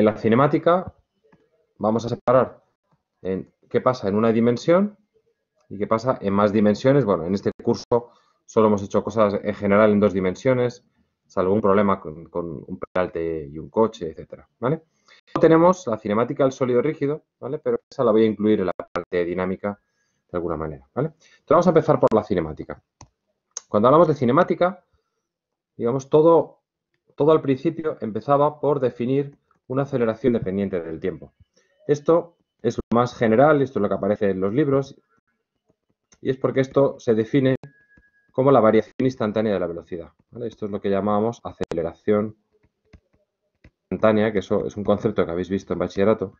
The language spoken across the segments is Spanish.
En la cinemática vamos a separar en qué pasa en una dimensión y qué pasa en más dimensiones. Bueno, en este curso solo hemos hecho cosas en general en dos dimensiones, salvo un problema con, un peralte y un coche, etcétera. Tenemos la cinemática del sólido rígido, ¿vale? Pero esa la voy a incluir en la parte dinámica de alguna manera, ¿vale? Entonces vamos a empezar por la cinemática. Cuando hablamos de cinemática, digamos, todo, todo al principio empezaba por definir una aceleración dependiente del tiempo. Esto es lo más general, esto es lo que aparece en los libros, y es porque esto se define como la variación instantánea de la velocidad. Esto es lo que llamamos aceleración instantánea, que eso es un concepto que habéis visto en bachillerato,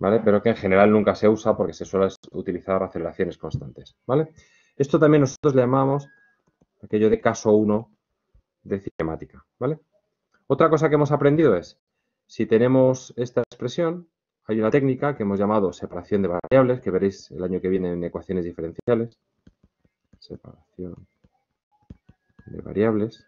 ¿vale? pero que en general nunca se usa porque se suele utilizar aceleraciones constantes. ¿vale? Esto también nosotros le llamamos aquello de caso 1 de cinemática. ¿vale? Otra cosa que hemos aprendido es, si tenemos esta expresión, hay una técnica que hemos llamado separación de variables, que veréis el año que viene en ecuaciones diferenciales. Separación de variables.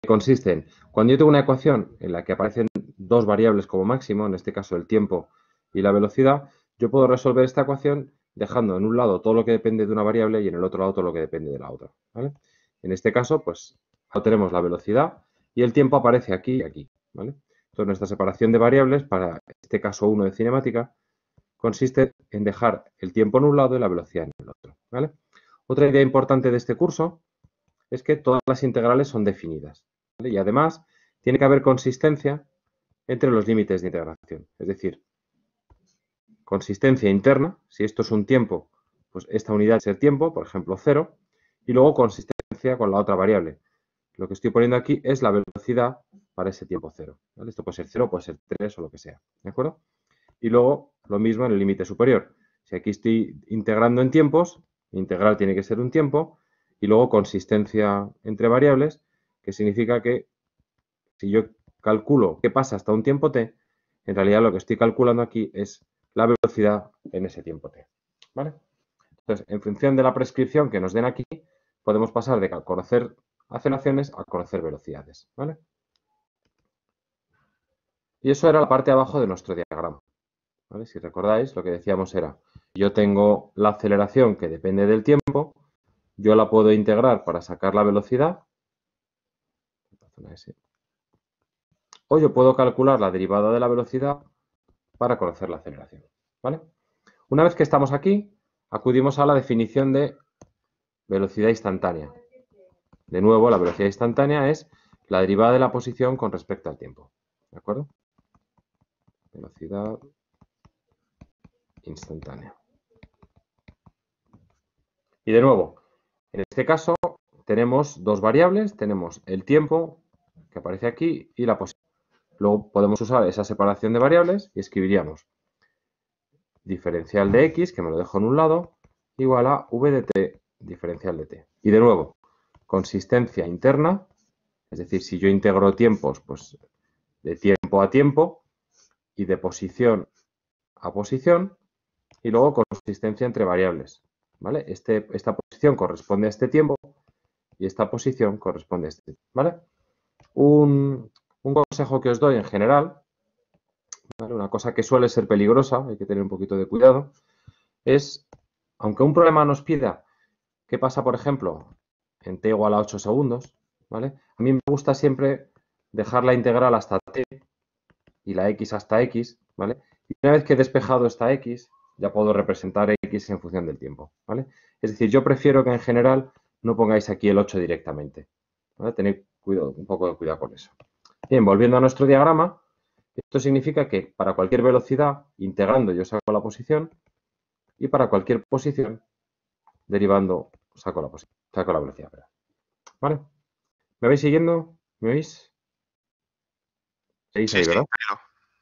Que consiste en, cuando yo tengo una ecuación en la que aparecen dos variables como máximo, en este caso el tiempo y la velocidad, yo puedo resolver esta ecuación dejando en un lado todo lo que depende de una variable y en el otro lado todo lo que depende de la otra. En este caso, pues, tenemos la velocidad y el tiempo aparece aquí y aquí. ¿vale? Entonces, nuestra separación de variables, para este caso 1 de cinemática, consiste en dejar el tiempo en un lado y la velocidad en el otro. Otra idea importante de este curso es que todas las integrales son definidas. Y además, tiene que haber consistencia entre los límites de integración. Es decir, consistencia interna, si esto es un tiempo, pues esta unidad es el tiempo, por ejemplo, 0, y luego consistencia con la otra variable. Lo que estoy poniendo aquí es la velocidad para ese tiempo cero. Esto puede ser cero, puede ser 3 o lo que sea. ¿De acuerdo? Y luego lo mismo en el límite superior. Si aquí estoy integrando en tiempos, integral tiene que ser un tiempo, y luego consistencia entre variables, que significa que si yo calculo qué pasa hasta un tiempo t, en realidad lo que estoy calculando aquí es la velocidad en ese tiempo t. ¿Vale? Entonces, en función de la prescripción que nos den aquí, podemos pasar de conocer aceleraciones a conocer velocidades. ¿Vale? Y eso era la parte de abajo de nuestro diagrama. Si recordáis, lo que decíamos era, yo tengo la aceleración que depende del tiempo, yo la puedo integrar para sacar la velocidad, o yo puedo calcular la derivada de la velocidad para conocer la aceleración. ¿vale? Una vez que estamos aquí, acudimos a la definición de velocidad instantánea. De nuevo, la velocidad instantánea es la derivada de la posición con respecto al tiempo. ¿De acuerdo? Velocidad instantánea. Y de nuevo, en este caso tenemos dos variables, tenemos el tiempo que aparece aquí y la posición. Luego podemos usar esa separación de variables y escribiríamos diferencial de x, que me lo dejo en un lado, igual a v de t diferencial de t. Y de nuevo, consistencia interna, es decir, si yo integro tiempos, pues de tiempo a tiempo, y de posición a posición y luego consistencia entre variables. ¿vale? Este, esta posición corresponde a este tiempo y esta posición corresponde a este. ¿vale? Un, consejo que os doy en general, una cosa que suele ser peligrosa, hay que tener un poquito de cuidado, es, aunque un problema nos pida qué pasa, por ejemplo, en t igual a 8 segundos, ¿vale? A mí me gusta siempre dejar la integral hasta t y la x hasta x, ¿vale? Y una vez que he despejado esta x, ya puedo representar x en función del tiempo, ¿vale? Es decir, yo prefiero que en general no pongáis aquí el 8 directamente, ¿vale? Tened cuidado, un poco de cuidado con eso. Bien, volviendo a nuestro diagrama, esto significa que para cualquier velocidad, integrando yo saco la posición y para cualquier posición, derivando, saco la, saco la velocidad. ¿Vale? ¿Me vais siguiendo? ¿Me veis? Sí, ¿verdad?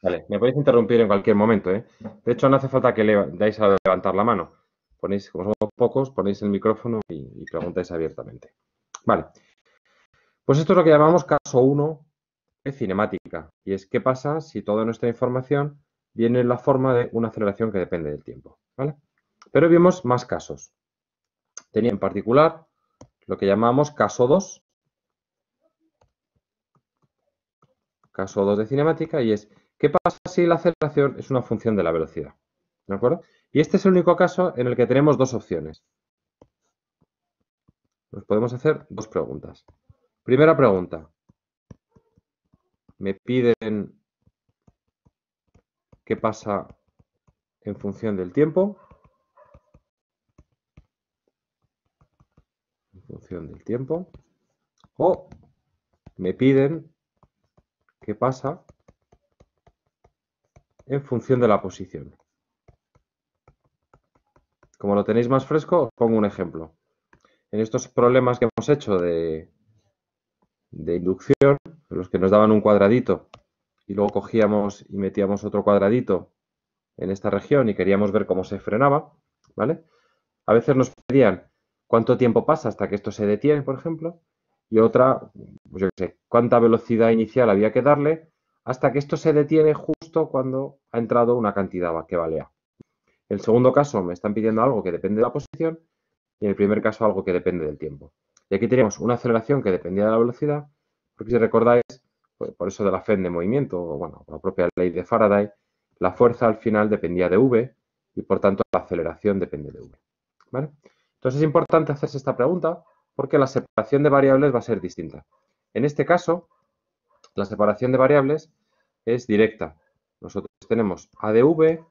Vale, me podéis interrumpir en cualquier momento, ¿eh? De hecho, no hace falta que le dais a levantar la mano. Ponéis, como somos pocos, ponéis el micrófono y, preguntáis abiertamente. Vale. Pues esto es lo que llamamos caso 1 de cinemática. Y es qué pasa si toda nuestra información viene en la forma de una aceleración que depende del tiempo. ¿vale? Pero vimos más casos. Tenía en particular lo que llamamos caso 2, caso 2 de cinemática, y es, ¿qué pasa si la aceleración es una función de la velocidad? ¿De acuerdo? Y este es el único caso en el que tenemos dos opciones. Nos podemos hacer dos preguntas. Primera pregunta. Me piden qué pasa en función del tiempo. En función del tiempo. O me piden qué pasa en función de la posición. Como lo tenéis más fresco, os pongo un ejemplo. En estos problemas que hemos hecho de, de inducción, los que nos daban un cuadradito y luego cogíamos y metíamos otro cuadradito en esta región y queríamos ver cómo se frenaba, ¿vale? A veces nos pedían cuánto tiempo pasa hasta que esto se detiene, por ejemplo, y otra, pues yo qué sé, cuánta velocidad inicial había que darle hasta que esto se detiene justo cuando ha entrado una cantidad que vale A. En el segundo caso me están pidiendo algo que depende de la posición y en el primer caso algo que depende del tiempo. Y aquí tenemos una aceleración que dependía de la velocidad, porque si recordáis, pues, por eso de la FED de movimiento, o bueno, la propia ley de Faraday, la fuerza al final dependía de V y por tanto la aceleración depende de V. ¿vale? Entonces es importante hacerse esta pregunta porque la separación de variables va a ser distinta. En este caso, la separación de variables es directa. Nosotros tenemos a de v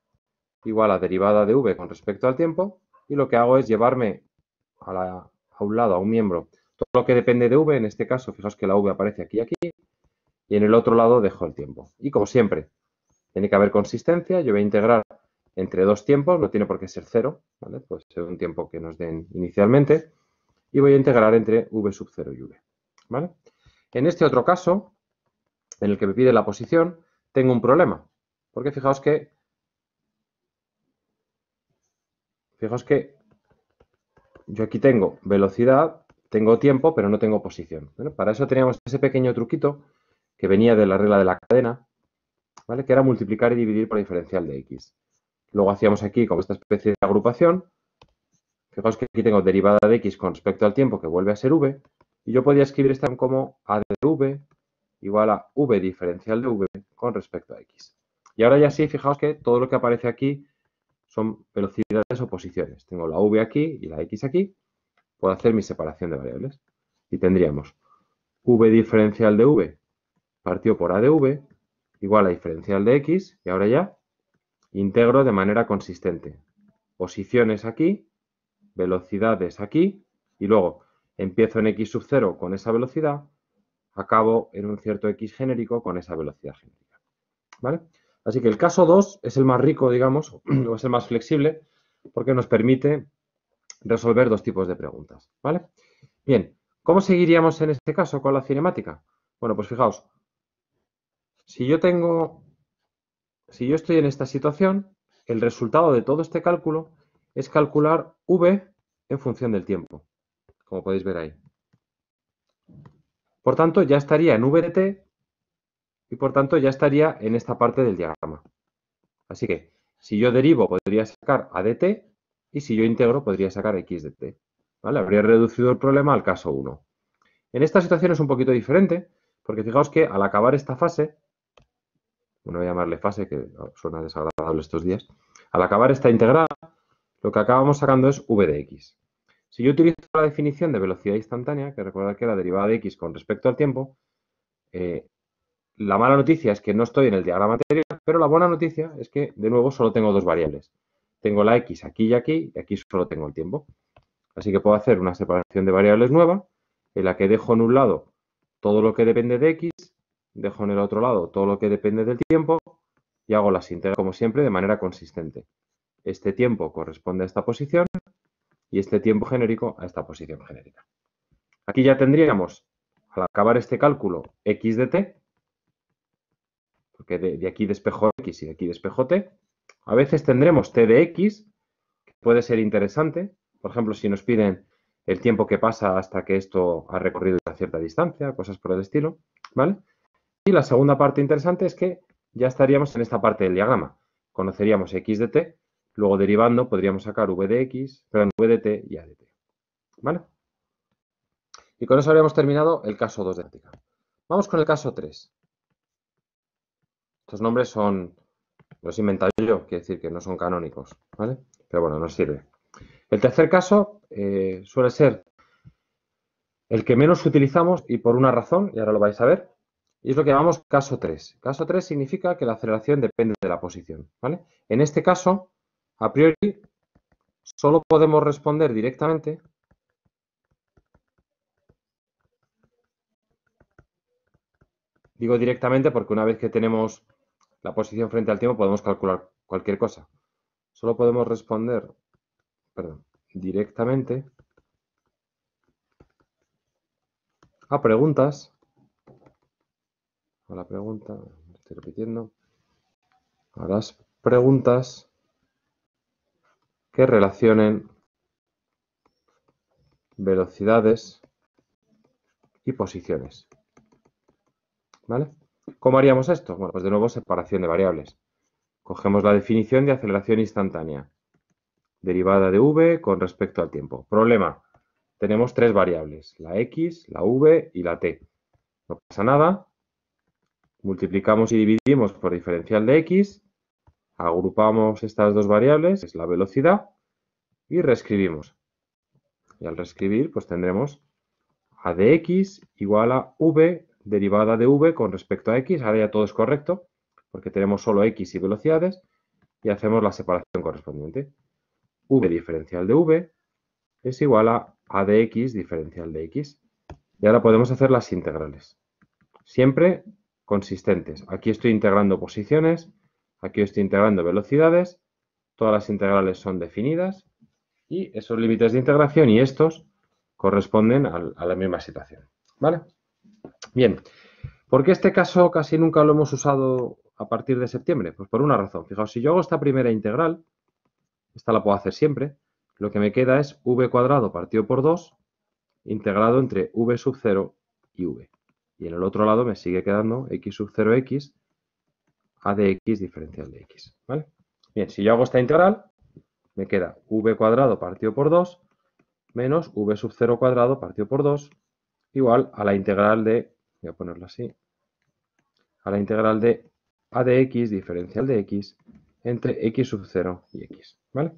igual a derivada de v con respecto al tiempo y lo que hago es llevarme a, un lado, a un miembro, todo lo que depende de v, en este caso, fijaos que la v aparece aquí y aquí, y en el otro lado dejo el tiempo. Y como siempre, tiene que haber consistencia, yo voy a integrar entre dos tiempos, no tiene por qué ser cero, ¿vale? Puede ser un tiempo que nos den inicialmente, y voy a integrar entre v sub 0 y v, ¿vale? En este otro caso, en el que me pide la posición, tengo un problema, porque fijaos que Fijaos que yo aquí tengo velocidad, tengo tiempo, pero no tengo posición. para eso teníamos ese pequeño truquito que venía de la regla de la cadena, ¿vale? que era multiplicar y dividir por diferencial de x. Luego hacíamos aquí como esta especie de agrupación. Fijaos que aquí tengo derivada de x con respecto al tiempo que vuelve a ser v. Y yo podía escribir esta como a de v igual a v diferencial de v con respecto a x. Y ahora ya sí, fijaos que todo lo que aparece aquí son velocidades o posiciones. Tengo la v aquí y la x aquí. Puedo hacer mi separación de variables. Y tendríamos v diferencial de v partido por a de v igual a diferencial de x. Y ahora ya integro de manera consistente. Posiciones aquí, velocidades aquí. Y luego empiezo en x sub 0 con esa velocidad. Acabo en un cierto x genérico con esa velocidad genérica. ¿Vale? Así que el caso 2 es el más rico, digamos, o es el más flexible, porque nos permite resolver dos tipos de preguntas. ¿Vale? Bien, ¿cómo seguiríamos en este caso con la cinemática? Bueno, pues fijaos, si yo tengo, si yo estoy en esta situación, el resultado de todo este cálculo es calcular v en función del tiempo, como podéis ver ahí. Por tanto, ya estaría en v de t y por tanto ya estaría en esta parte del diagrama. Así que si yo derivo podría sacar a dt y si yo integro podría sacar x de t. ¿vale? Habría reducido el problema al caso 1. En esta situación es un poquito diferente porque fijaos que al acabar esta fase, no voy a llamarle fase que suena desagradable estos días, al acabar esta integral lo que acabamos sacando es v de x. Si yo utilizo la definición de velocidad instantánea, que recuerda que la derivada de x con respecto al tiempo, eh, la mala noticia es que no estoy en el diagrama anterior, pero la buena noticia es que, de nuevo, solo tengo dos variables. Tengo la x aquí y aquí, y aquí solo tengo el tiempo. Así que puedo hacer una separación de variables nueva, en la que dejo en un lado todo lo que depende de x, dejo en el otro lado todo lo que depende del tiempo, y hago las integras, como siempre, de manera consistente. Este tiempo corresponde a esta posición, y este tiempo genérico a esta posición genérica. Aquí ya tendríamos, al acabar este cálculo, x de t, porque de, aquí despejo X y de aquí despejo T. A veces tendremos T de X, que puede ser interesante. Por ejemplo, si nos piden el tiempo que pasa hasta que esto ha recorrido una cierta distancia, cosas por el estilo, ¿vale? Y la segunda parte interesante es que ya estaríamos en esta parte del diagrama. Conoceríamos x de t, luego derivando podríamos sacar v de x, perdón, v de t y a de t, ¿vale? Y con eso habríamos terminado el caso 2 de práctica. Vamos con el caso 3. Estos nombres son, los he inventado yo, quiere decir que no son canónicos, ¿vale? Pero bueno, nos sirve. El tercer caso eh, suele ser el que menos utilizamos y por una razón, y ahora lo vais a ver, y es lo que llamamos caso 3. Caso 3 significa que la aceleración depende de la posición, ¿vale? En este caso, a priori, solo podemos responder directamente Digo directamente porque una vez que tenemos la posición frente al tiempo podemos calcular cualquier cosa. Solo podemos responder directamente a preguntas. A la pregunta, estoy repitiendo. A las preguntas que relacionen velocidades y posiciones. ¿Vale? ¿Cómo haríamos esto? Bueno, pues de nuevo separación de variables. Cogemos la definición de aceleración instantánea, derivada de v con respecto al tiempo. Problema, tenemos tres variables, la x, la v y la t. No pasa nada, multiplicamos y dividimos por diferencial de x, agrupamos estas dos variables, es la velocidad, y reescribimos. Y al reescribir, pues tendremos a de x igual a v derivada de v con respecto a x, ahora ya todo es correcto, porque tenemos solo x y velocidades, y hacemos la separación correspondiente. v diferencial de v es igual a a de x diferencial de x. Y ahora podemos hacer las integrales. Siempre consistentes. Aquí estoy integrando posiciones, aquí estoy integrando velocidades, todas las integrales son definidas y esos límites de integración y estos corresponden a la misma situación. ¿Vale? Bien, ¿por qué este caso casi nunca lo hemos usado a partir de septiembre? Pues por una razón. Fijaos, si yo hago esta primera integral, esta la puedo hacer siempre, lo que me queda es v cuadrado partido por 2 integrado entre v sub 0 y v. Y en el otro lado me sigue quedando x sub 0x a de x diferencial de x. ¿vale? Bien, si yo hago esta integral, me queda v cuadrado partido por 2 menos v sub 0 cuadrado partido por 2 igual a la integral de, voy a ponerlo así, a la integral de a de x diferencial de x entre x sub 0 y x. ¿Vale?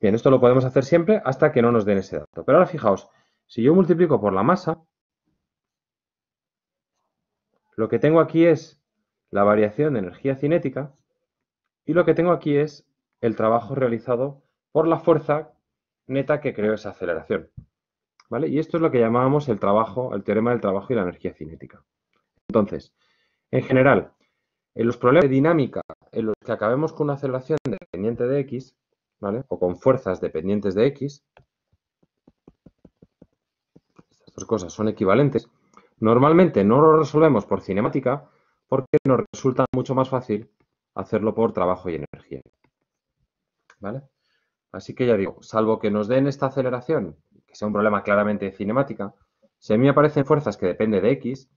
Bien, esto lo podemos hacer siempre hasta que no nos den ese dato. Pero ahora fijaos, si yo multiplico por la masa, lo que tengo aquí es la variación de energía cinética y lo que tengo aquí es el trabajo realizado por la fuerza neta que creó esa aceleración. ¿Vale? Y esto es lo que llamábamos el trabajo, el teorema del trabajo y la energía cinética. Entonces, en general, en los problemas de dinámica en los que acabemos con una aceleración dependiente de x, ¿vale? O con fuerzas dependientes de x, estas dos cosas son equivalentes, normalmente no lo resolvemos por cinemática porque nos resulta mucho más fácil hacerlo por trabajo y energía. ¿Vale? Así que ya digo, salvo que nos den esta aceleración sea un problema claramente cinemática. Si a mí aparecen fuerzas que dependen de X,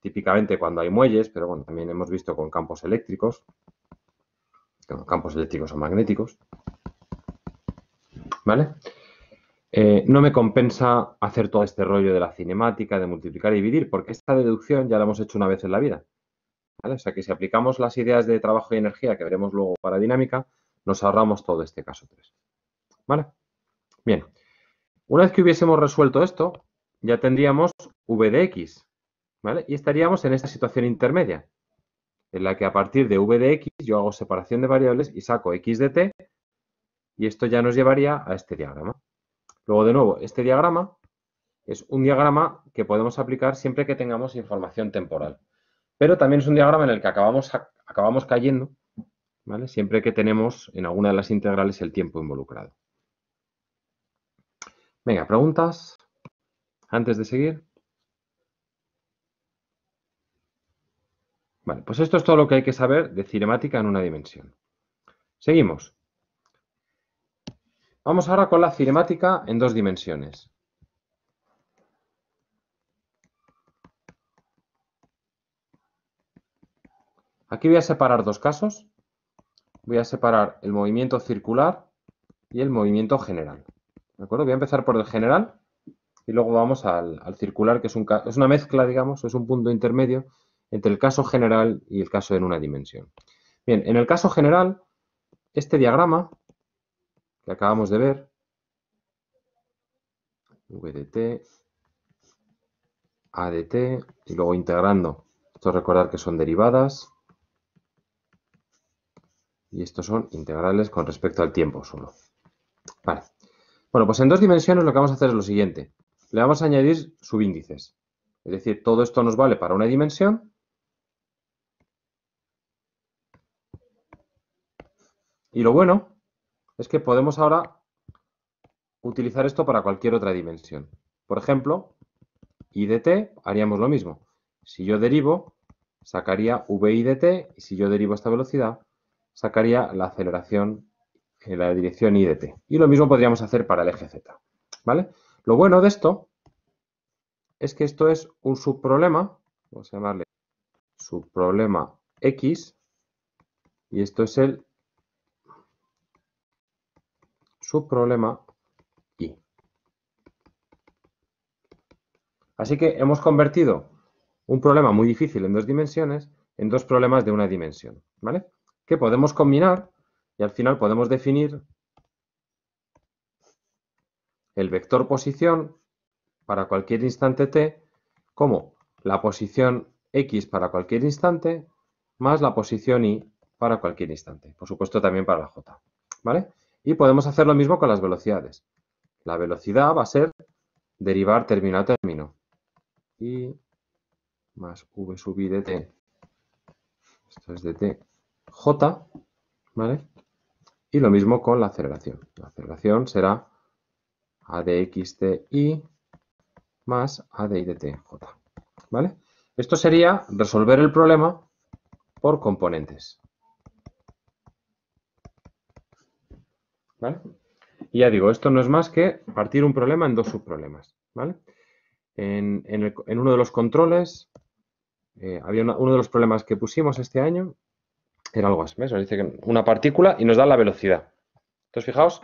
típicamente cuando hay muelles, pero bueno, también hemos visto con campos eléctricos, con campos eléctricos o magnéticos, ¿vale? Eh, no me compensa hacer todo este rollo de la cinemática, de multiplicar y dividir, porque esta deducción ya la hemos hecho una vez en la vida. O sea que si aplicamos las ideas de trabajo y energía que veremos luego para dinámica, nos ahorramos todo este caso 3. ¿Vale? Bien. Una vez que hubiésemos resuelto esto, ya tendríamos v de x, ¿vale? Y estaríamos en esta situación intermedia, en la que a partir de v de x yo hago separación de variables y saco x de t, y esto ya nos llevaría a este diagrama. Luego, de nuevo, este diagrama es un diagrama que podemos aplicar siempre que tengamos información temporal. Pero también es un diagrama en el que acabamos, acabamos cayendo, ¿vale? Siempre que tenemos en alguna de las integrales el tiempo involucrado. Venga, preguntas antes de seguir. Vale, pues esto es todo lo que hay que saber de cinemática en una dimensión. Seguimos. Vamos ahora con la cinemática en dos dimensiones. Aquí voy a separar dos casos. Voy a separar el movimiento circular y el movimiento general. ¿De acuerdo? Voy a empezar por el general y luego vamos al, circular, que es, un, es una mezcla, digamos, es un punto intermedio entre el caso general y el caso en una dimensión. Bien, en el caso general, este diagrama que acabamos de ver, VDT, ADT, y luego integrando, esto recordar que son derivadas, y estos son integrales con respecto al tiempo solo. Vale. Bueno, pues en dos dimensiones lo que vamos a hacer es lo siguiente. Le vamos a añadir subíndices. Es decir, todo esto nos vale para una dimensión. Y lo bueno es que podemos ahora utilizar esto para cualquier otra dimensión. Por ejemplo, I de t haríamos lo mismo. Si yo derivo, sacaría VI de t, y si yo derivo esta velocidad, sacaría la aceleración en la dirección I de t. Y lo mismo podríamos hacer para el eje z. ¿Vale? Lo bueno de esto es que esto es un subproblema, vamos a llamarle subproblema X, y esto es el subproblema Y. Así que hemos convertido un problema muy difícil en dos dimensiones en dos problemas de una dimensión, ¿vale? Que podemos combinar y al final podemos definir el vector posición para cualquier instante t como la posición x para cualquier instante más la posición y para cualquier instante. Por supuesto también para la j. ¿Vale? Y podemos hacer lo mismo con las velocidades. La velocidad va a ser derivar término a término. Y más v sub i de t. Esto es de t. j. ¿Vale? Y lo mismo con la aceleración. La aceleración será a de x i más a de i de t, j. ¿Vale? Esto sería resolver el problema por componentes. ¿Vale? Y ya digo, esto no es más que partir un problema en dos subproblemas. ¿vale? En, uno de los controles, eh, había uno de los problemas que pusimos este año, era algo así, Nos dice una partícula y nos da la velocidad. Entonces, fijaos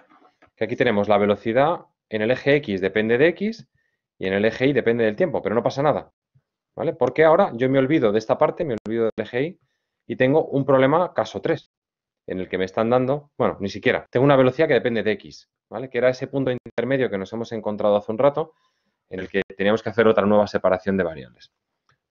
que aquí tenemos la velocidad en el eje X depende de X y en el eje Y depende del tiempo, pero no pasa nada. ¿Vale? Porque ahora yo me olvido de esta parte, me olvido del eje Y y tengo un problema caso 3, en el que me están dando, bueno, ni siquiera, tengo una velocidad que depende de X, ¿vale? Que era ese punto intermedio que nos hemos encontrado hace un rato, en el que teníamos que hacer otra nueva separación de variables.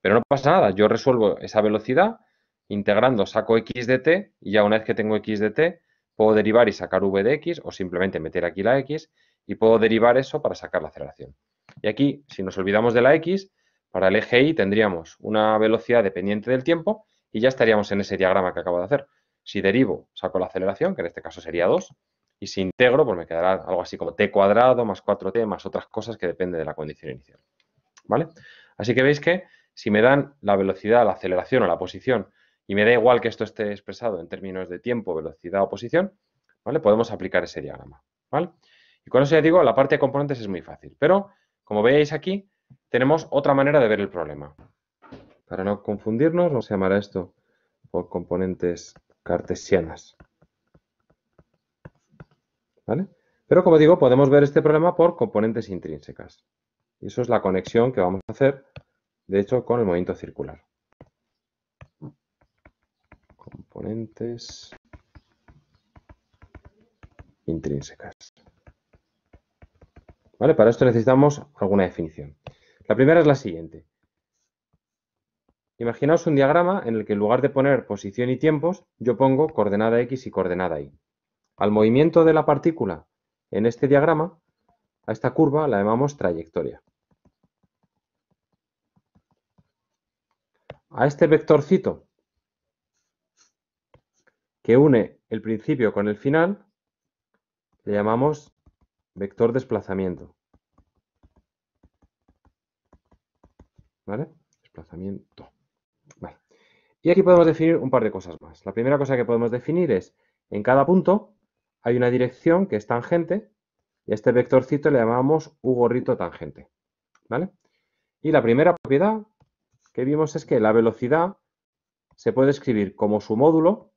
Pero no pasa nada, yo resuelvo esa velocidad, integrando saco x de t, y ya una vez que tengo x de t, puedo derivar y sacar v de x, o simplemente meter aquí la x, y puedo derivar eso para sacar la aceleración. Y aquí, si nos olvidamos de la x, para el eje y tendríamos una velocidad dependiente del tiempo y ya estaríamos en ese diagrama que acabo de hacer. Si derivo, saco la aceleración, que en este caso sería 2, y si integro, pues me quedará algo así como t cuadrado más 4t más otras cosas que depende de la condición inicial. ¿Vale? Así que veis que si me dan la velocidad, la aceleración o la posición y me da igual que esto esté expresado en términos de tiempo, velocidad o posición, ¿vale? Podemos aplicar ese diagrama, ¿vale? Y con eso ya digo, la parte de componentes es muy fácil. Pero, como veis aquí, tenemos otra manera de ver el problema. Para no confundirnos, vamos a llamar a esto por componentes cartesianas. ¿Vale? Pero, como digo, podemos ver este problema por componentes intrínsecas. Y eso es la conexión que vamos a hacer, de hecho, con el movimiento circular. Componentes intrínsecas. Para esto necesitamos alguna definición. La primera es la siguiente. Imaginaos un diagrama en el que en lugar de poner posición y tiempos, yo pongo coordenada X y coordenada Y. Al movimiento de la partícula en este diagrama, a esta curva la llamamos trayectoria. A este vectorcito que une el principio con el final, le llamamos Vector desplazamiento. ¿Vale? Desplazamiento. Vale. Y aquí podemos definir un par de cosas más. La primera cosa que podemos definir es, en cada punto hay una dirección que es tangente y a este vectorcito le llamamos U gorrito tangente. ¿Vale? Y la primera propiedad que vimos es que la velocidad se puede escribir como su módulo,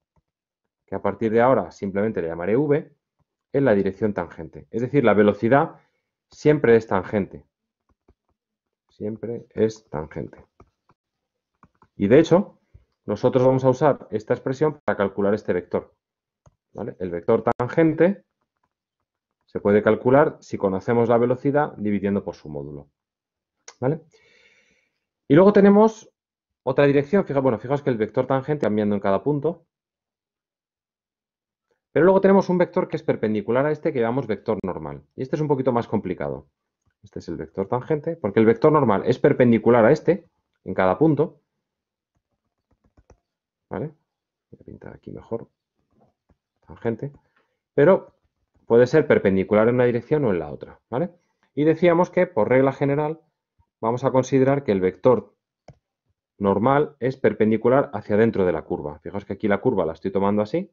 que a partir de ahora simplemente le llamaré V, en la dirección tangente. Es decir, la velocidad siempre es tangente. Siempre es tangente. Y de hecho, nosotros vamos a usar esta expresión para calcular este vector. El vector tangente se puede calcular si conocemos la velocidad dividiendo por su módulo. ¿Vale? Y luego tenemos otra dirección. Fijaos, bueno, fijaos que el vector tangente cambiando en cada punto. Pero luego tenemos un vector que es perpendicular a este que llamamos vector normal. Y este es un poquito más complicado. Este es el vector tangente, porque el vector normal es perpendicular a este en cada punto. ¿Vale? Voy a pintar aquí mejor. Tangente. Pero puede ser perpendicular en una dirección o en la otra. ¿Vale? Y decíamos que, por regla general, vamos a considerar que el vector normal es perpendicular hacia dentro de la curva. Fijaos que aquí la curva la estoy tomando así.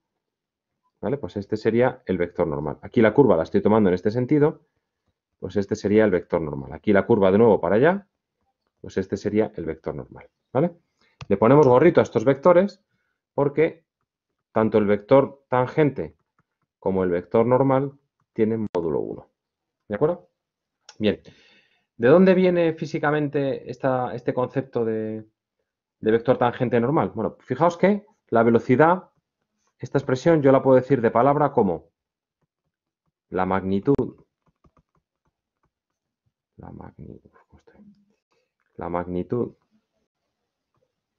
¿Vale? Pues este sería el vector normal. Aquí la curva la estoy tomando en este sentido. Pues este sería el vector normal. Aquí la curva de nuevo para allá. Pues este sería el vector normal. ¿Vale? Le ponemos gorrito a estos vectores porque tanto el vector tangente como el vector normal tienen módulo 1. ¿De acuerdo? Bien. ¿De dónde viene físicamente este concepto de, de vector tangente normal? Bueno, fijaos que la velocidad, esta expresión yo la puedo decir de palabra como la magnitud, la magnitud, la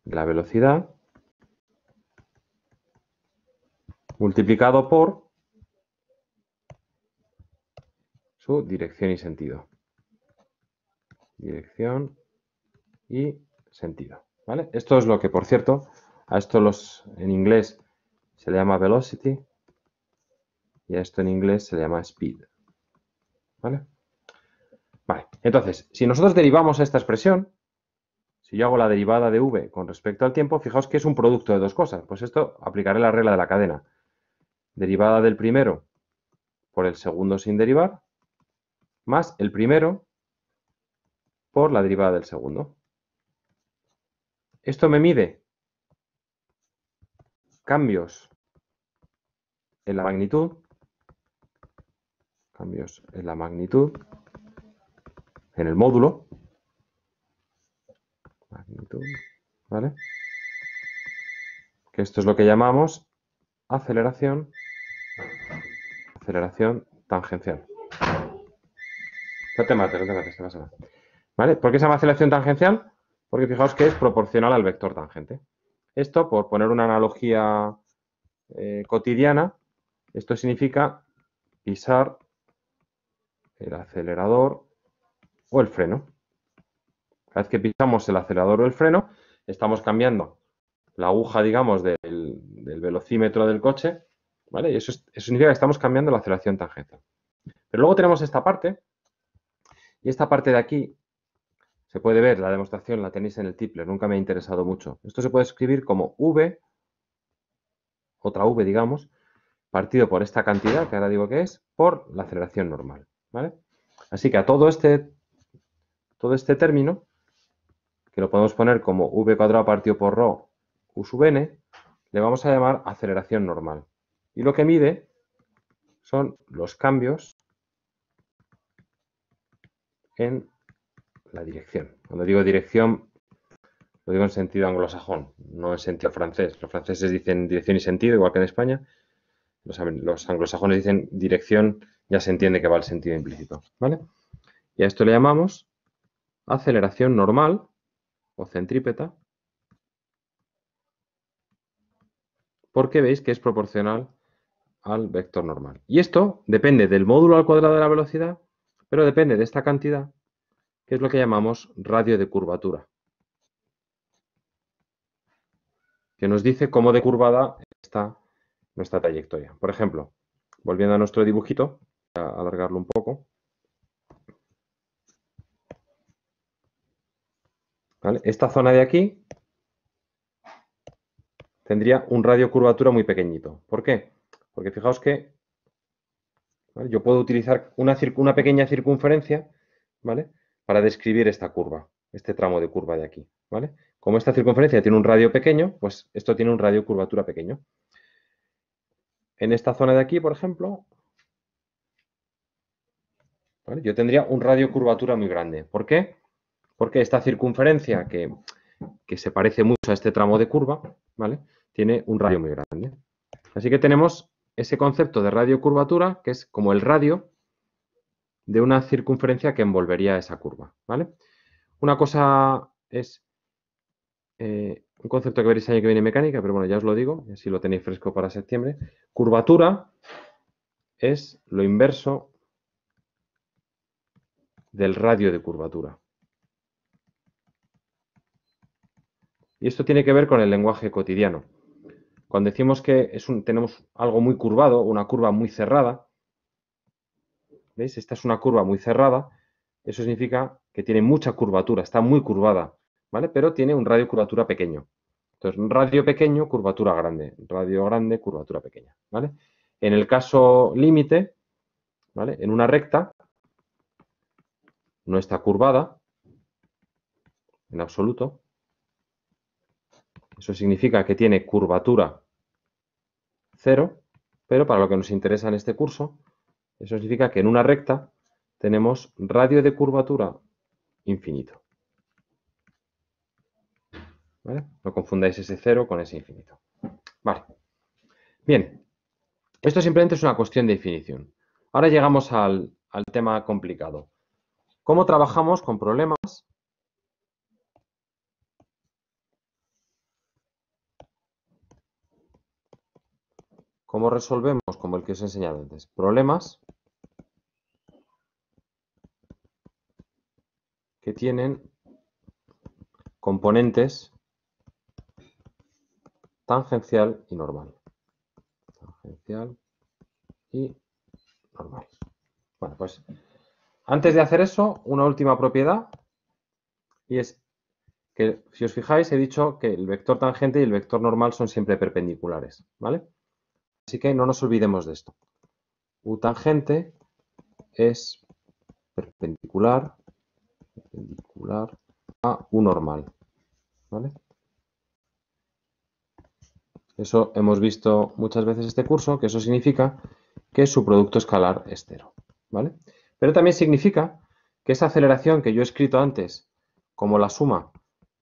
de la velocidad multiplicado por su dirección y sentido. Dirección y sentido. ¿vale? Esto es lo que, por cierto, a esto los, en inglés se le llama velocity y esto en inglés se le llama speed. ¿Vale? Vale, entonces, si nosotros derivamos esta expresión, si yo hago la derivada de v con respecto al tiempo, fijaos que es un producto de dos cosas. Pues esto aplicaré la regla de la cadena. Derivada del primero por el segundo sin derivar, más el primero por la derivada del segundo. Esto me mide cambios en la magnitud, cambios en la magnitud, en el módulo, magnitud, ¿vale? Que esto es lo que llamamos aceleración, aceleración tangencial. No te mates, no te mates, te pasa ¿Vale? ¿Por qué se llama aceleración tangencial? porque fijaos que es proporcional al vector tangente. Esto, por poner una analogía eh, cotidiana, esto significa pisar el acelerador o el freno. Cada vez que pisamos el acelerador o el freno, estamos cambiando la aguja, digamos, del, velocímetro del coche, ¿vale? Y eso, eso significa que estamos cambiando la aceleración tangente. Pero luego tenemos esta parte, y esta parte de aquí se puede ver, la demostración la tenéis en el Tipler, nunca me ha interesado mucho. Esto se puede escribir como V, otra V, digamos, partido por esta cantidad, que ahora digo que es, por la aceleración normal. ¿vale? Así que a todo este, todo este término, que lo podemos poner como V cuadrado partido por ρ U sub n, le vamos a llamar aceleración normal. Y lo que mide son los cambios en la dirección. Cuando digo dirección, lo digo en sentido anglosajón, no en sentido francés. Los franceses dicen dirección y sentido, igual que en España. Los, anglosajones dicen dirección, ya se entiende que va el sentido implícito. ¿vale? Y a esto le llamamos aceleración normal o centrípeta, porque veis que es proporcional al vector normal. Y esto depende del módulo al cuadrado de la velocidad, pero depende de esta cantidad que es lo que llamamos radio de curvatura, que nos dice cómo de curvada está nuestra trayectoria. Por ejemplo, volviendo a nuestro dibujito, a alargarlo un poco. Esta zona de aquí tendría un radio curvatura muy pequeñito. ¿Por qué? Porque fijaos que yo puedo utilizar una pequeña circunferencia, ¿vale? Para describir esta curva, este tramo de curva de aquí, ¿vale? Como esta circunferencia tiene un radio pequeño, pues esto tiene un radio curvatura pequeño. En esta zona de aquí, por ejemplo, yo tendría un radio curvatura muy grande. ¿Por qué? Porque esta circunferencia que que se parece mucho a este tramo de curva, ¿vale? Tiene un radio muy grande. Así que tenemos ese concepto de radio curvatura, que es como el radio de una circunferencia que envolvería esa curva, ¿vale? Una cosa es eh, un concepto que veréis año que viene en mecánica, pero bueno, ya os lo digo, y así lo tenéis fresco para septiembre. Curvatura es lo inverso del radio de curvatura. Y esto tiene que ver con el lenguaje cotidiano. Cuando decimos que es tenemos algo muy curvado, una curva muy cerrada, ¿veis? Esta es una curva muy cerrada, eso significa que tiene mucha curvatura, está muy curvada, ¿vale? Pero tiene un radio curvatura pequeño. Entonces, radio pequeño, curvatura grande. Radio grande, curvatura pequeña, ¿vale? En el caso límite, ¿vale? En una recta, no está curvada, en absoluto. Eso significa que tiene curvatura cero, pero para lo que nos interesa en este curso, eso significa que en una recta tenemos radio de curvatura infinito. No confundáis ese cero con ese infinito. Vale. Bien. Esto simplemente es una cuestión de definición. Ahora llegamos al, al tema complicado. ¿Cómo trabajamos con problemas ¿Cómo resolvemos? Como el que os he enseñado antes. Problemas que tienen componentes tangencial y normal. Tangencial y normal. Bueno, pues antes de hacer eso, una última propiedad y es que, si os fijáis, he dicho que el vector tangente y el vector normal son siempre perpendiculares, ¿vale? Así que no nos olvidemos de esto. U tangente es perpendicular, perpendicular a U normal, ¿vale? Eso hemos visto muchas veces este curso, que eso significa que su producto escalar es cero, ¿vale? Pero también significa que esa aceleración que yo he escrito antes como la suma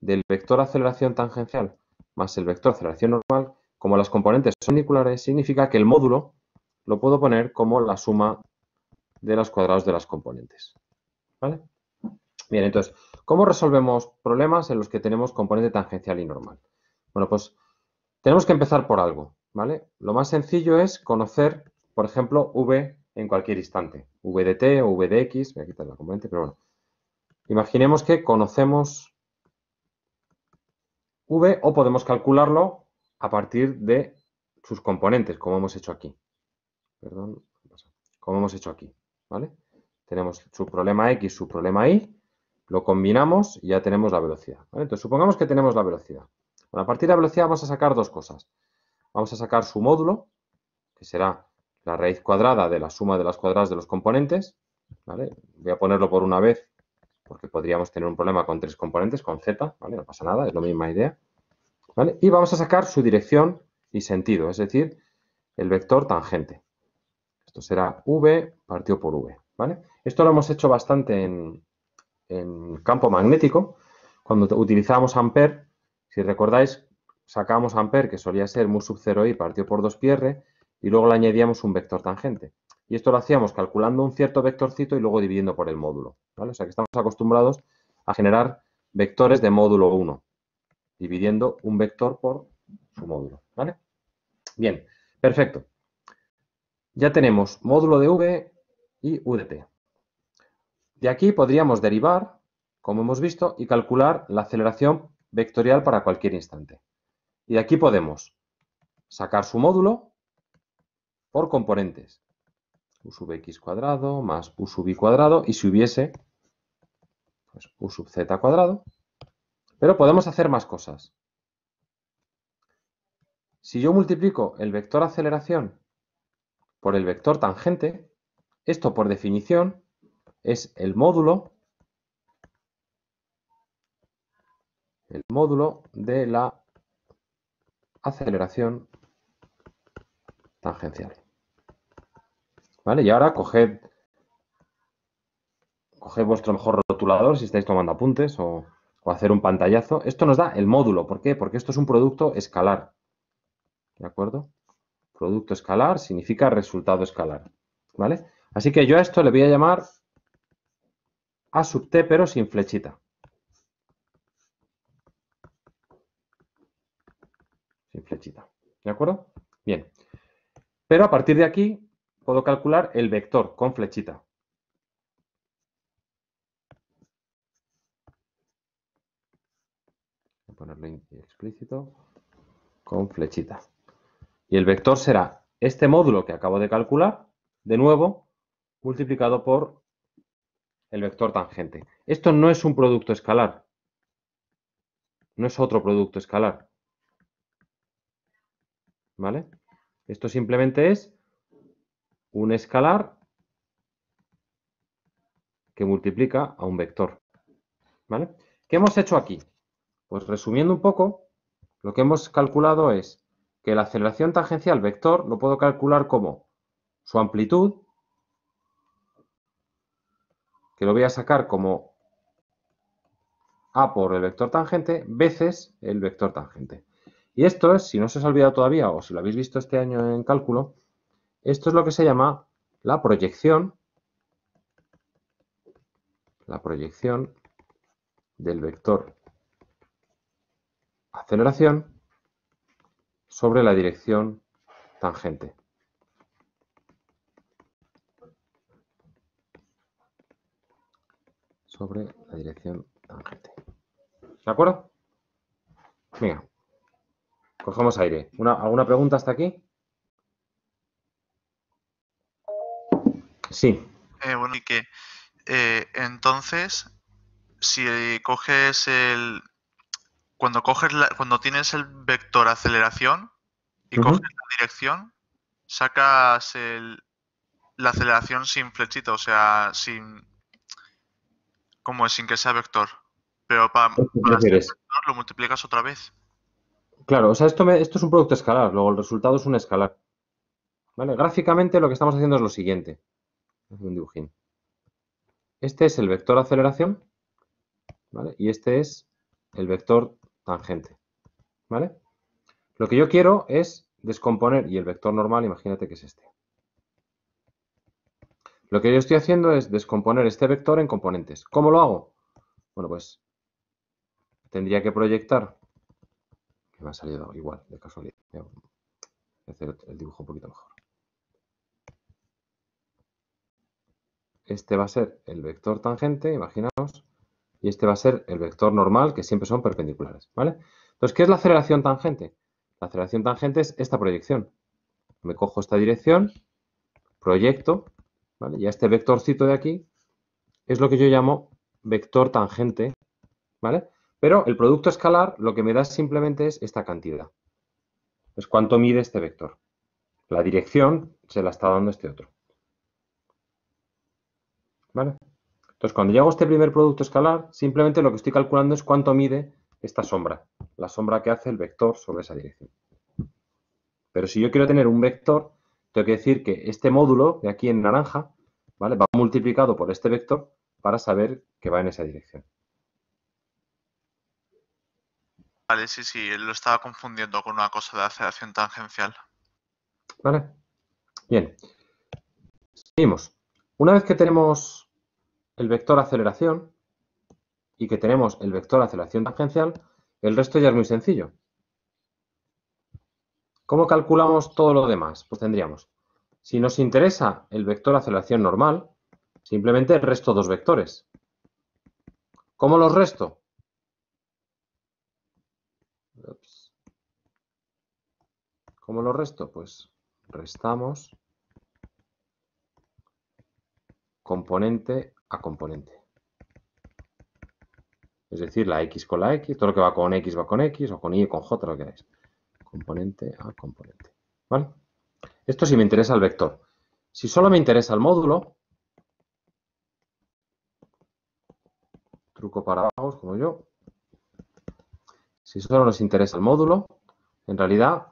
del vector aceleración tangencial más el vector aceleración normal, como las componentes son perpendiculares, significa que el módulo lo puedo poner como la suma de los cuadrados de las componentes. ¿Vale? Bien, entonces, ¿cómo resolvemos problemas en los que tenemos componente tangencial y normal? Bueno, pues tenemos que empezar por algo, ¿vale? Lo más sencillo es conocer, por ejemplo, v en cualquier instante, v de t o v de x, voy a quitar la componente, pero bueno. Imaginemos que conocemos v o podemos calcularlo a partir de sus componentes, como hemos hecho aquí. Perdón, como hemos hecho aquí, ¿vale? Tenemos su problema x, su problema y, lo combinamos y ya tenemos la velocidad. Entonces, supongamos que tenemos la velocidad. Bueno, a partir de la velocidad vamos a sacar dos cosas. Vamos a sacar su módulo, que será la raíz cuadrada de la suma de las cuadradas de los componentes. Voy a ponerlo por una vez, porque podríamos tener un problema con tres componentes, con z, ¿vale? no pasa nada, es la misma idea. Y vamos a sacar su dirección y sentido, es decir, el vector tangente. Esto será v partido por v. ¿vale? Esto lo hemos hecho bastante en, en campo magnético, cuando utilizábamos ampere, si recordáis, sacábamos ampere, que solía ser mu sub 0i partido por 2πr, y luego le añadíamos un vector tangente. Y esto lo hacíamos calculando un cierto vectorcito y luego dividiendo por el módulo. ¿vale? O sea que estamos acostumbrados a generar vectores de módulo 1, dividiendo un vector por su módulo. ¿vale? Bien, perfecto. Ya tenemos módulo de v y u de aquí podríamos derivar, como hemos visto, y calcular la aceleración vectorial para cualquier instante. Y de aquí podemos sacar su módulo por componentes. u sub x cuadrado más u sub y cuadrado, y si hubiese, pues u sub z cuadrado. Pero podemos hacer más cosas. Si yo multiplico el vector aceleración por el vector tangente, esto por definición es el módulo, el módulo de la aceleración tangencial. ¿Vale? Y ahora coged, coged vuestro mejor rotulador si estáis tomando apuntes o, o hacer un pantallazo. Esto nos da el módulo. ¿Por qué? Porque esto es un producto escalar. ¿De acuerdo? Producto escalar significa resultado escalar. ¿Vale? Así que yo a esto le voy a llamar A sub t, pero sin flechita. Sin flechita. ¿De acuerdo? Bien. Pero a partir de aquí puedo calcular el vector con flechita. Voy a ponerlo explícito con flechita. Y el vector será este módulo que acabo de calcular, de nuevo, multiplicado por el vector tangente. Esto no es un producto escalar. No es otro producto escalar. ¿Vale? Esto simplemente es un escalar que multiplica a un vector. ¿Vale? ¿Qué hemos hecho aquí? Pues resumiendo un poco, lo que hemos calculado es que la aceleración tangencial vector lo puedo calcular como su amplitud, que lo voy a sacar como a por el vector tangente, veces el vector tangente. Y esto es, si no se os ha olvidado todavía o si lo habéis visto este año en cálculo, esto es lo que se llama la proyección, la proyección del vector aceleración sobre la dirección tangente. Sobre la dirección tangente. ¿De acuerdo? Venga. Cogemos aire. ¿Alguna pregunta hasta aquí? Sí. Eh, bueno, y que eh, entonces, si coges el. Cuando coges cuando tienes el vector aceleración y coges la dirección, sacas el, la aceleración sin flechita, o sea, sin. Como sin que sea vector. Pero para, para vector, lo multiplicas otra vez. Claro, o sea, esto, esto es un producto escalar, luego el resultado es un escalar. ¿Vale? Gráficamente lo que estamos haciendo es lo siguiente un dibujín. Este es el vector aceleración, ¿vale? Y este es el vector tangente, ¿vale? Lo que yo quiero es descomponer, y el vector normal, imagínate que es este. Lo que yo estoy haciendo es descomponer este vector en componentes. ¿Cómo lo hago? Bueno, pues tendría que proyectar, que me ha salido igual, de casualidad. Voy a hacer el dibujo un poquito mejor. este va a ser el vector tangente, imaginaos, y este va a ser el vector normal, que siempre son perpendiculares, ¿vale? Entonces, ¿qué es la aceleración tangente? La aceleración tangente es esta proyección. Me cojo esta dirección, proyecto, ¿vale? Y a este vectorcito de aquí es lo que yo llamo vector tangente, ¿vale? Pero el producto escalar lo que me da simplemente es esta cantidad. Es cuánto mide este vector. La dirección se la está dando este otro. ¿Vale? Entonces, cuando yo hago este primer producto escalar, simplemente lo que estoy calculando es cuánto mide esta sombra, la sombra que hace el vector sobre esa dirección. Pero si yo quiero tener un vector, tengo que decir que este módulo de aquí en naranja, ¿vale? Va multiplicado por este vector para saber que va en esa dirección. Vale, sí, sí, lo estaba confundiendo con una cosa de aceleración tangencial. Vale. Bien. Seguimos. Una vez que tenemos el vector aceleración y que tenemos el vector aceleración tangencial, el resto ya es muy sencillo. ¿Cómo calculamos todo lo demás? Pues tendríamos, si nos interesa el vector aceleración normal, simplemente resto dos vectores. ¿Cómo los resto? ¿Cómo los resto? Pues restamos componente a componente. Es decir, la X con la X, todo lo que va con X va con X, o con Y, con J, lo que queráis. Componente a componente. ¿Vale? Esto sí me interesa el vector. Si solo me interesa el módulo, truco para vagos como yo, si solo nos interesa el módulo, en realidad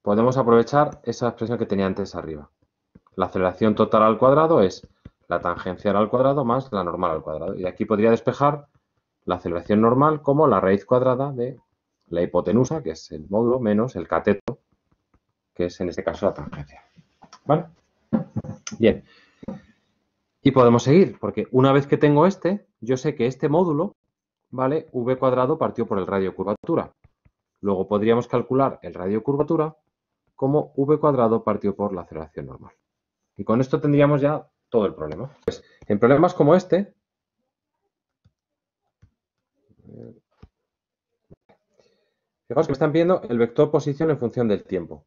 podemos aprovechar esa expresión que tenía antes arriba. La aceleración total al cuadrado es la tangencial al cuadrado más la normal al cuadrado. Y aquí podría despejar la aceleración normal como la raíz cuadrada de la hipotenusa, que es el módulo, menos el cateto, que es en este caso la tangencia. ¿Vale? Bien. Y podemos seguir, porque una vez que tengo este, yo sé que este módulo vale v cuadrado partido por el radio curvatura. Luego podríamos calcular el radio curvatura como v cuadrado partido por la aceleración normal. Y con esto tendríamos ya todo el problema. Pues, en problemas como este, fijaos que me están viendo el vector posición en función del tiempo.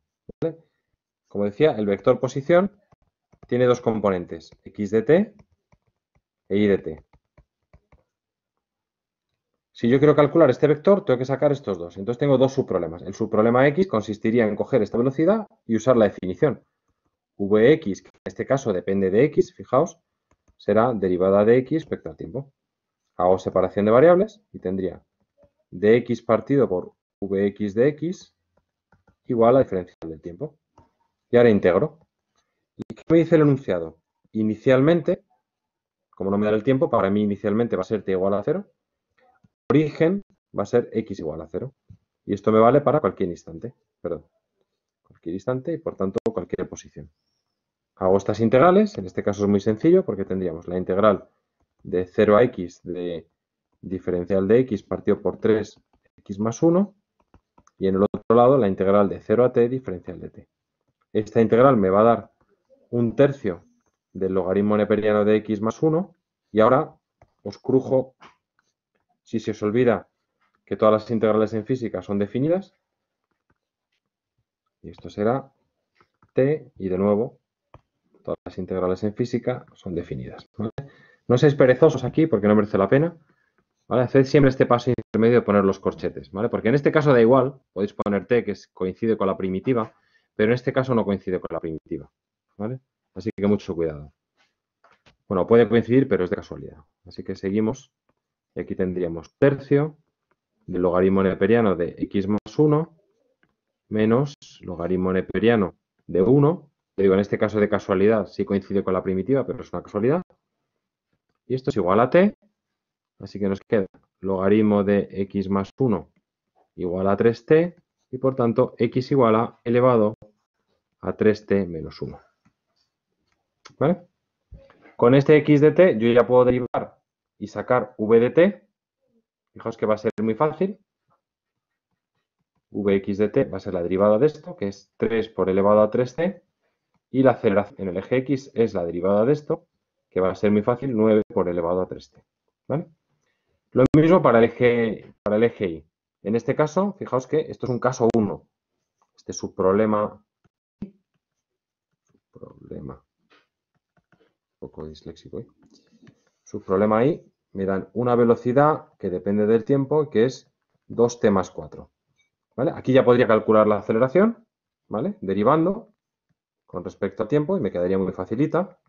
Como decía, el vector posición tiene dos componentes, x de t e y de t. Si yo quiero calcular este vector, tengo que sacar estos dos. Entonces tengo dos subproblemas. El subproblema x consistiría en coger esta velocidad y usar la definición. Vx, que en este caso depende de x, fijaos, será derivada de x respecto al tiempo. Hago separación de variables y tendría dx partido por vx de x igual a la diferencia del tiempo. Y ahora integro. ¿Y qué me dice el enunciado? Inicialmente, como no me da el tiempo, para mí inicialmente va a ser t igual a 0 origen va a ser x igual a 0. Y esto me vale para cualquier instante, perdón, cualquier instante y por tanto cualquier posición. Hago estas integrales, en este caso es muy sencillo porque tendríamos la integral de 0 a x de diferencial de x partido por 3 x más 1 y en el otro lado la integral de 0 a t diferencial de t. Esta integral me va a dar un tercio del logaritmo neperiano de x más 1 y ahora os crujo si se os olvida que todas las integrales en física son definidas, y esto será t, y de nuevo, todas las integrales en física son definidas. No seáis perezosos aquí porque no merece la pena. ¿Vale? Haced siempre este paso intermedio de poner los corchetes, ¿vale? Porque en este caso da igual, podéis poner t que coincide con la primitiva, pero en este caso no coincide con la primitiva, ¿vale? Así que mucho cuidado. Bueno, puede coincidir, pero es de casualidad. Así que seguimos y aquí tendríamos tercio del logaritmo neperiano de x más 1 menos logaritmo neperiano de 1. digo, en este caso de casualidad sí coincide con la primitiva, pero es una casualidad. Y esto es igual a t. Así que nos queda logaritmo de x más 1 igual a 3t. Y por tanto, x igual a elevado a 3t menos 1. ¿Vale? Con este x de t yo ya puedo derivar y sacar v de t, fijaos que va a ser muy fácil. Vx de t va a ser la derivada de esto, que es 3 por elevado a 3t, y la aceleración en el eje x es la derivada de esto, que va a ser muy fácil, 9 por elevado a 3t. Lo mismo para el, eje, para y. En este caso, fijaos que esto es un caso 1. Este es su problema. Problema. Un poco disléxico. ¿eh? su problema ahí, me dan una velocidad que depende del tiempo, que es 2t más 4. ¿Vale? Aquí ya podría calcular la aceleración, ¿vale? Derivando con respecto al tiempo y me quedaría muy facilita.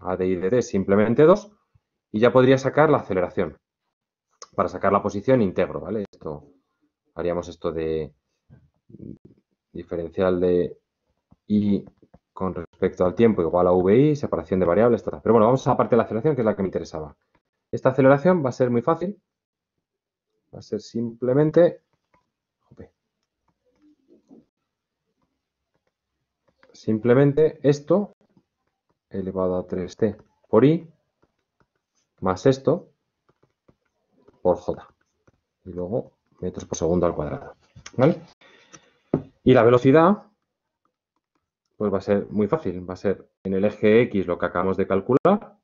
A de I de t simplemente 2 y ya podría sacar la aceleración. Para sacar la posición integro, ¿vale? Esto, haríamos esto de diferencial de I con respecto al tiempo igual a VI, separación de variables, Pero bueno, vamos a la parte de la aceleración, que es la que me interesaba. Esta aceleración va a ser muy fácil. Va a ser simplemente... Simplemente esto elevado a 3t por i más esto por j. Y luego metros por segundo al cuadrado. ¿Vale? Y la velocidad pues va a ser muy fácil. Va a ser en el eje X lo que acabamos de calcular,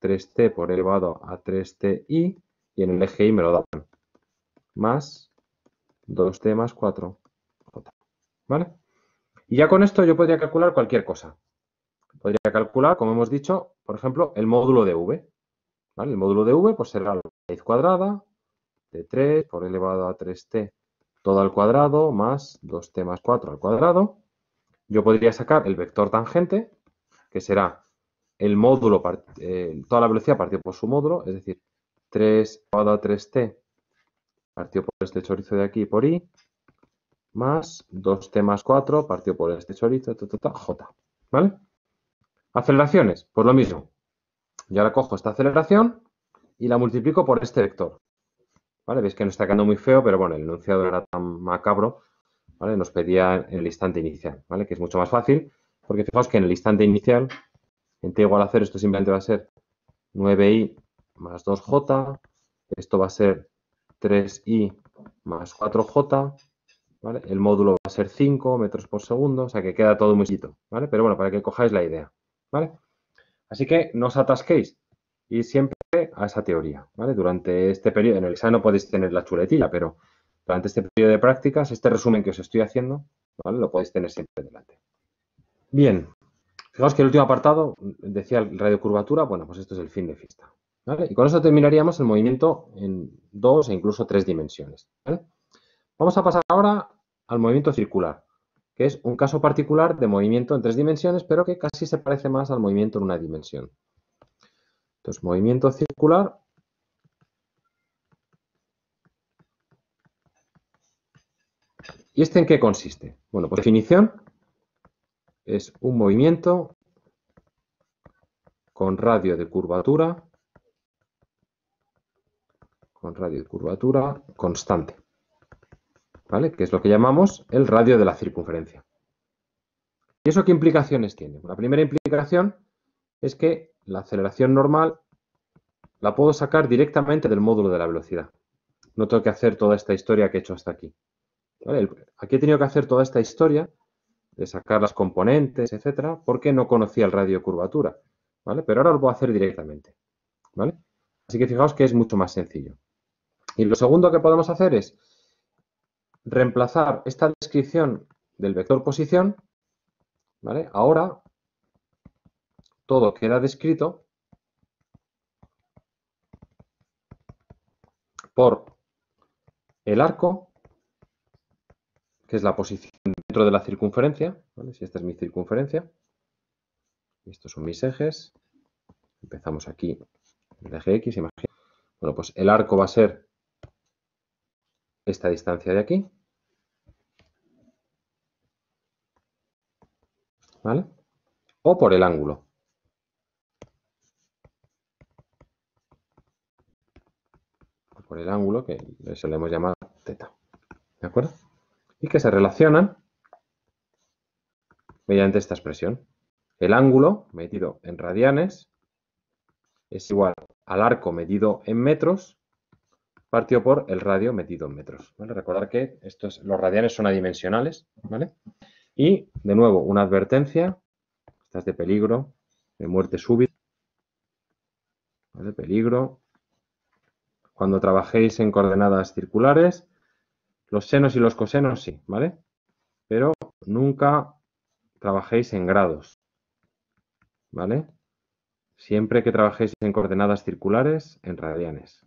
3t por elevado a 3ti, y en el eje Y me lo dan. Más 2t más 4j. ¿Vale? Y ya con esto yo podría calcular cualquier cosa. Podría calcular, como hemos dicho, por ejemplo, el módulo de v. El módulo de v pues será la raíz cuadrada de 3 por elevado a 3t todo al cuadrado más 2t más 4 al cuadrado yo podría sacar el vector tangente, que será el módulo, eh, toda la velocidad partido por su módulo, es decir, 3 elevado a 3t partido por este chorizo de aquí por i, más 2t más 4 partido por este chorizo, j. ¿Vale? Aceleraciones, pues lo mismo. Yo ahora cojo esta aceleración y la multiplico por este vector. ¿vale? Veis que nos está quedando muy feo, pero bueno, el enunciado era tan macabro, ¿vale? Nos pedía en el instante inicial, ¿vale? Que es mucho más fácil, porque fijaos que en el instante inicial, en t igual a 0, esto simplemente va a ser 9i más 2j, esto va a ser 3i más 4j, ¿vale? El módulo va a ser 5 metros por segundo, o sea que queda todo muy chiquito, ¿vale? Pero bueno, para que cojáis la idea, ¿vale? Así que no os atasquéis y siempre a esa teoría, ¿vale? Durante este periodo, en el examen no podéis tener la chuletilla, pero durante este periodo de prácticas, este resumen que os estoy haciendo, ¿vale? Lo podéis tener siempre delante. Bien, fijaos que el último apartado decía el radio curvatura, bueno, pues esto es el fin de fiesta, ¿vale? Y con eso terminaríamos el movimiento en dos e incluso tres dimensiones. Vamos a pasar ahora al movimiento circular, que es un caso particular de movimiento en tres dimensiones, pero que casi se parece más al movimiento en una dimensión. Entonces, movimiento circular. ¿Y este en qué consiste? Bueno, por definición, es un movimiento con radio de curvatura, con radio de curvatura constante, ¿vale? Que es lo que llamamos el radio de la circunferencia. ¿Y eso qué implicaciones tiene? La primera implicación es que la aceleración normal la puedo sacar directamente del módulo de la velocidad. No tengo que hacer toda esta historia que he hecho hasta aquí. Aquí he tenido que hacer toda esta historia de sacar las componentes, etcétera, porque no conocía el radio de curvatura. ¿vale? Pero ahora lo puedo hacer directamente. ¿vale? Así que fijaos que es mucho más sencillo. Y lo segundo que podemos hacer es reemplazar esta descripción del vector posición. ¿vale? Ahora todo queda descrito por el arco, que es la posición dentro de la circunferencia, si esta es mi circunferencia, estos son mis ejes, empezamos aquí, el eje X. Bueno, pues el arco va a ser esta distancia de aquí, ¿vale? O por el ángulo. por ángulo que le solemos llamar teta. ¿De acuerdo? Y que se relacionan mediante esta expresión. El ángulo medido en radianes es igual al arco medido en metros partido por el radio medido en metros. ¿vale? Recordar que estos, los radianes son adimensionales. ¿vale? Y, de nuevo, una advertencia. Esta es de peligro, de muerte súbita. ¿vale? Peligro cuando trabajéis en coordenadas circulares, los senos y los cosenos sí, ¿vale? Pero nunca trabajéis en grados, ¿vale? Siempre que trabajéis en coordenadas circulares, en radianes.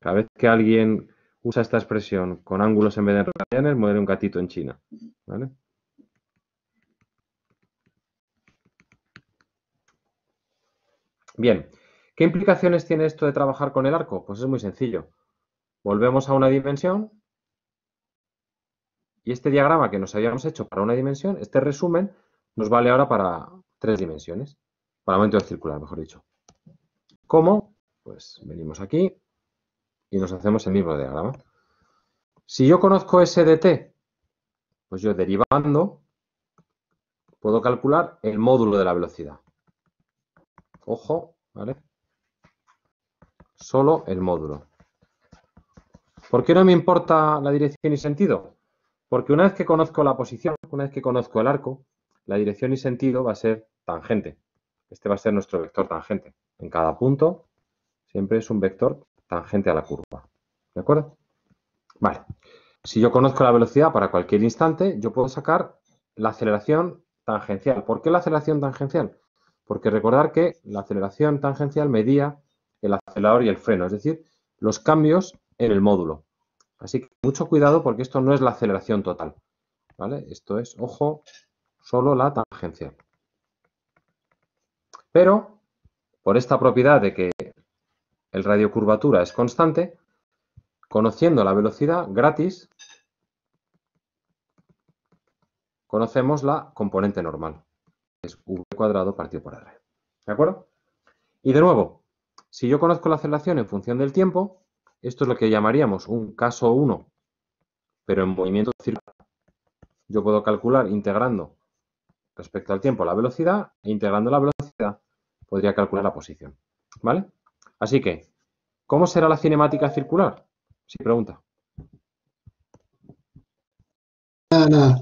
Cada vez que alguien usa esta expresión con ángulos en vez de radianes, muere un gatito en China, ¿vale? Bien, ¿Qué implicaciones tiene esto de trabajar con el arco? Pues es muy sencillo. Volvemos a una dimensión y este diagrama que nos habíamos hecho para una dimensión, este resumen, nos vale ahora para tres dimensiones, para momento circular, mejor dicho. ¿Cómo? Pues venimos aquí y nos hacemos el mismo diagrama. Si yo conozco S de t, pues yo derivando puedo calcular el módulo de la velocidad. Ojo, ¿vale? Solo el módulo. ¿Por qué no me importa la dirección y sentido? Porque una vez que conozco la posición, una vez que conozco el arco, la dirección y sentido va a ser tangente. Este va a ser nuestro vector tangente. En cada punto siempre es un vector tangente a la curva. ¿De acuerdo? Vale. Si yo conozco la velocidad para cualquier instante, yo puedo sacar la aceleración tangencial. ¿Por qué la aceleración tangencial? Porque recordar que la aceleración tangencial medía el acelerador y el freno, es decir, los cambios en el módulo. Así que mucho cuidado porque esto no es la aceleración total. ¿vale? Esto es, ojo, solo la tangencial. Pero, por esta propiedad de que el radio curvatura es constante, conociendo la velocidad gratis, conocemos la componente normal, es v cuadrado partido por r. ¿De acuerdo? Y de nuevo, si yo conozco la aceleración en función del tiempo, esto es lo que llamaríamos un caso 1, pero en movimiento circular. Yo puedo calcular integrando respecto al tiempo la velocidad e integrando la velocidad podría calcular la posición. ¿Vale? Así que, ¿cómo será la cinemática circular? Si pregunta. Nada,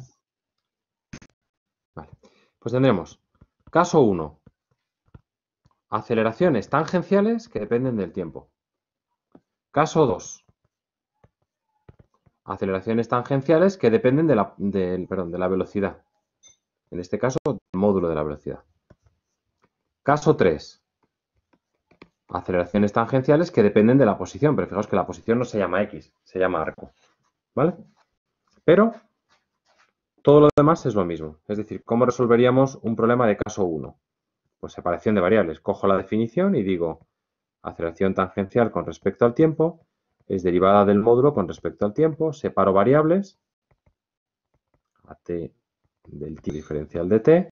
Vale. Pues tendremos caso 1. Aceleraciones tangenciales que dependen del tiempo. Caso 2. Aceleraciones tangenciales que dependen de la, de la velocidad. En este caso, del módulo de la velocidad. Caso 3. Aceleraciones tangenciales que dependen de la posición, pero fijaos que la posición no se llama X, se llama arco. ¿Vale? Pero todo lo demás es lo mismo. Es decir, ¿cómo resolveríamos un problema de caso 1? Pues separación de variables. Cojo la definición y digo aceleración tangencial con respecto al tiempo es derivada del módulo con respecto al tiempo. Separo variables a t del tiempo diferencial de t.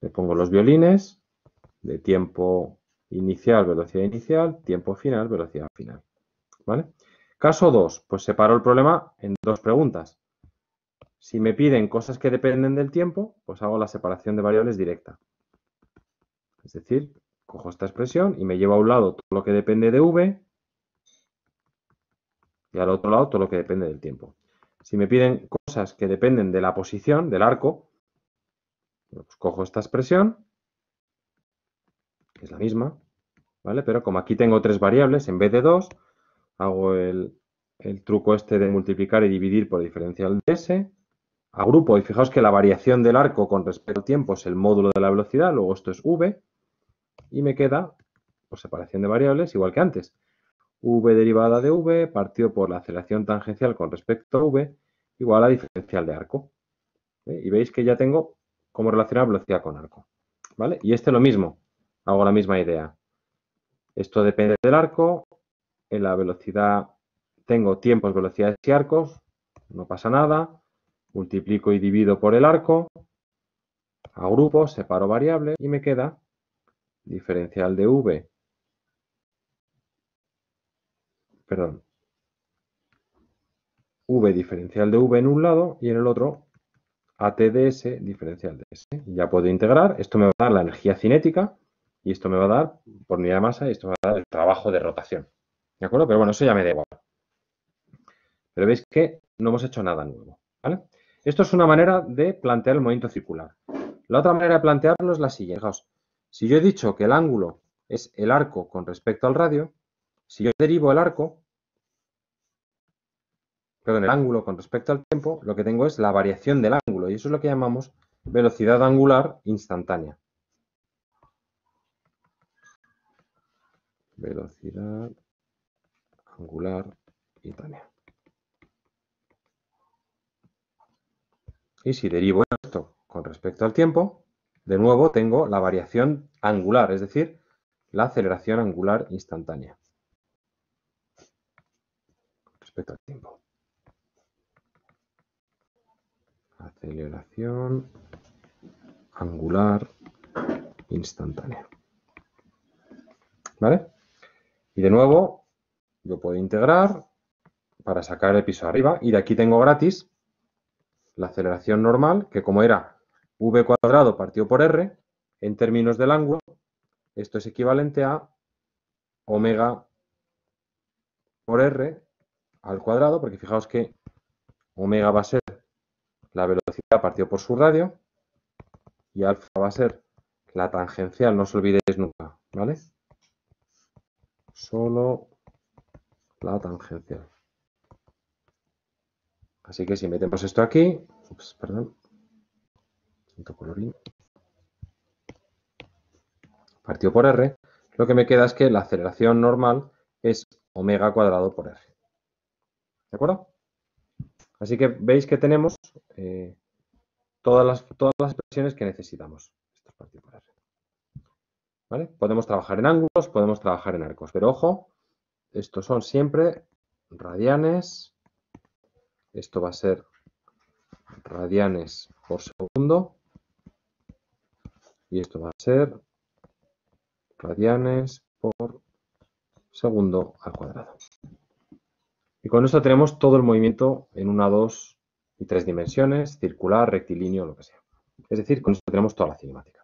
Le pongo los violines de tiempo inicial, velocidad inicial, tiempo final, velocidad final. ¿Vale? Caso 2, pues separo el problema en dos preguntas. Si me piden cosas que dependen del tiempo, pues hago la separación de variables directa. Es decir, cojo esta expresión y me llevo a un lado todo lo que depende de v y al otro lado todo lo que depende del tiempo. Si me piden cosas que dependen de la posición, del arco, pues cojo esta expresión, que es la misma, ¿vale? Pero como aquí tengo tres variables en vez de dos, hago el, el truco este de multiplicar y dividir por diferencial de s, agrupo y fijaos que la variación del arco con respecto al tiempo es el módulo de la velocidad, luego esto es v, y me queda por separación de variables igual que antes. v derivada de v partido por la aceleración tangencial con respecto a v igual a diferencial de arco. ¿eh? Y veis que ya tengo cómo relacionar velocidad con arco. ¿Vale? Y este lo mismo, hago la misma idea. Esto depende del arco, en la velocidad tengo tiempos, velocidades y arcos, no pasa nada multiplico y divido por el arco, agrupo, separo variables y me queda diferencial de v, perdón, v diferencial de v en un lado y en el otro ATDS diferencial de S. Ya puedo integrar, esto me va a dar la energía cinética y esto me va a dar por unidad de masa y esto me va a dar el trabajo de rotación. ¿De acuerdo? Pero bueno, eso ya me da igual. Pero veis que no hemos hecho nada nuevo. Esto es una manera de plantear el movimiento circular. La otra manera de plantearlo es la siguiente. Fijaos, si yo he dicho que el ángulo es el arco con respecto al radio, si yo derivo el arco, perdón, el ángulo con respecto al tiempo, lo que tengo es la variación del ángulo y eso es lo que llamamos velocidad angular instantánea. Velocidad angular instantánea. Y si derivo esto con respecto al tiempo, de nuevo tengo la variación angular, es decir, la aceleración angular instantánea. Respecto al tiempo. Aceleración angular instantánea. ¿Vale? Y de nuevo, yo puedo integrar para sacar el piso arriba y de aquí tengo gratis la aceleración normal, que como era v cuadrado partido por r, en términos del ángulo, esto es equivalente a omega por r al cuadrado, porque fijaos que omega va a ser la velocidad partido por su radio y alfa va a ser la tangencial, no os olvidéis nunca, ¿vale? Solo la tangencial. Así que si metemos esto aquí, perdón, colorín, partido por R, lo que me queda es que la aceleración normal es omega cuadrado por R. ¿De acuerdo? Así que veis que tenemos eh, todas, las, todas las expresiones que necesitamos. Esto es partido por R. ¿Vale? Podemos trabajar en ángulos, podemos trabajar en arcos, pero ojo, estos son siempre radianes esto va a ser radianes por segundo. Y esto va a ser radianes por segundo al cuadrado. Y con esto tenemos todo el movimiento en una, dos y tres dimensiones, circular, rectilíneo, lo que sea. Es decir, con esto tenemos toda la cinemática.